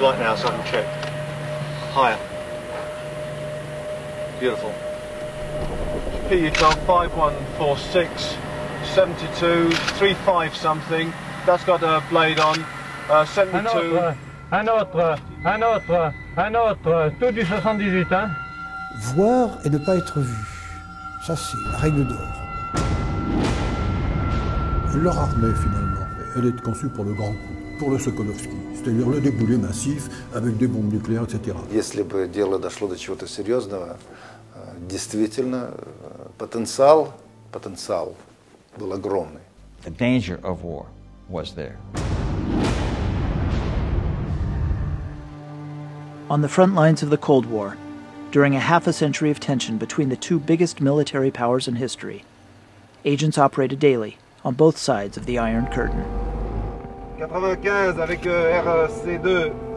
the light now so I can check. Higher. Beautiful. PU12 5146 72 35 something. That's got a blade on. Uh, send me Un to. autre, un autre, un autre, un autre, tout du 78, hein Voir et ne pas être vu. Ça, c'est la règle d'or. Leur armée, finalement, elle est conçue pour le grand coup, pour le Sokolovski, c'est-à-dire le déboulet massif avec des bombes nucléaires, etc. Если бы дело дошло до чего-то серьезного, э, действительно э, потенциал, потенциал был огромный. The danger of war was there. On the front lines of the Cold War, during a half a century of tension between the two biggest military powers in history, agents operated daily on both sides of the Iron Curtain.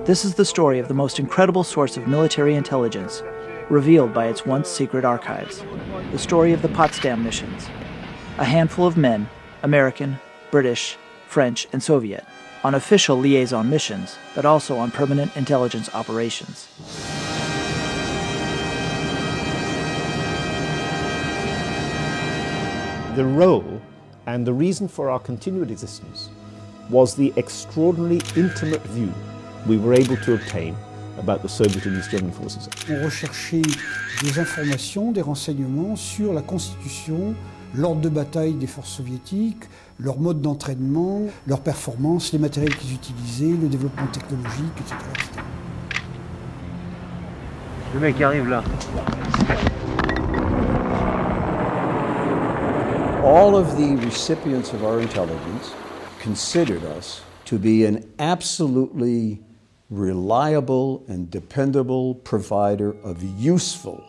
This is the story of the most incredible source of military intelligence, revealed by its once secret archives. The story of the Potsdam missions. A handful of men, American, British, French, and Soviet, on official liaison missions, but also on permanent intelligence operations. The role and the reason for our continued existence was the extraordinarily intimate view we were able to obtain about the Soviet and East German forces. On recherchait des informations, des renseignements sur la constitution, l'ordre de bataille des forces soviétiques, leur mode d'entraînement, leurs performances, les matériels qu'ils utilisaient, le développement technologique, etc. etc. Le mec arrive là. All of the recipients of our intelligence considered us to be an absolutely reliable and dependable provider of useful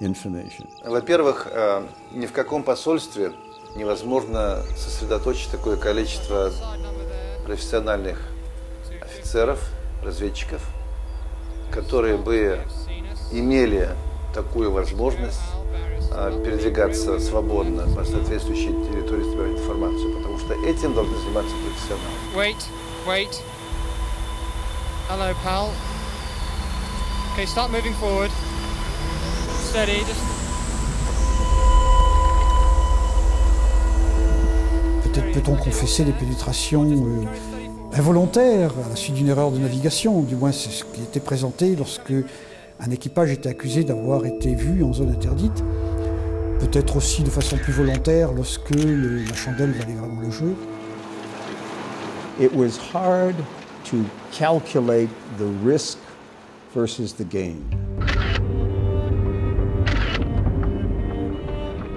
information. Во-первых, э, ни в каком посольстве невозможно сосредоточить такое количество профессиональных офицеров, разведчиков, которые бы имели такую возможность э, передвигаться свободно по соответствующей территории что этим должны заниматься профессионалы. Wait, wait. Hello, pal. Okay, start moving forward. Steady, just Peut-être peut-on confesser des pénétrations euh, involontaires à la suite d'une erreur de navigation, ou du moins c'est ce qui était présenté lorsque un équipage était accusé d'avoir été vu en zone interdite. Peut-être aussi de façon plus volontaire lorsque le- la chandelle valait vraiment le jeu. It was hard to calculate the risk versus the gain.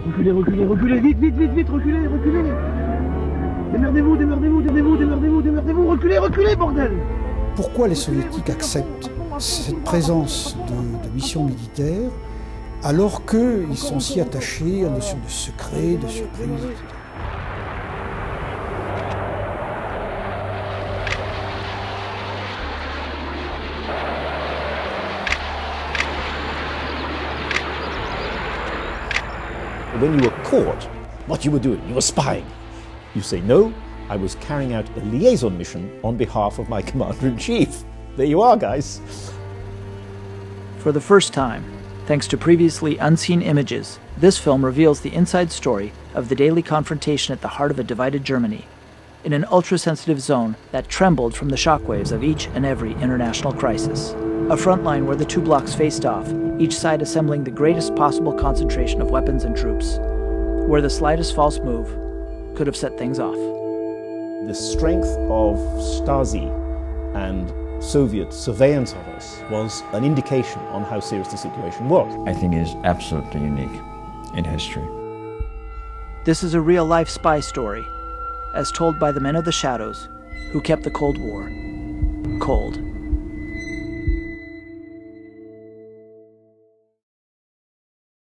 Reculez, reculez, reculez, vite, vite, vite, vite, reculez, reculez Démerdez-vous, démerdez-vous, démerdez-vous, démerdez-vous, démerdez-vous, reculez, reculez, bordel Pourquoi les soviétiques acceptent cette présence de, de missions militaires alors qu'ils sont si attachés à la notion de secret, de surprise, etc. When you were caught, what you were doing? You were spying. You say, no, I was carrying out a liaison mission on behalf of my commander in chief. There you are, guys. For the first time, thanks to previously unseen images, this film reveals the inside story of the daily confrontation at the heart of a divided Germany, in an ultra sensitive zone that trembled from the shockwaves of each and every international crisis. A front line where the two blocs faced off, each side assembling the greatest possible concentration of weapons and troops, where the slightest false move could have set things off. The strength of Stasi and Soviet surveillance of us was an indication on how serious the situation was. I think it is absolutely unique in history. This is a real life spy story, as told by the men of the shadows who kept the Cold War cold.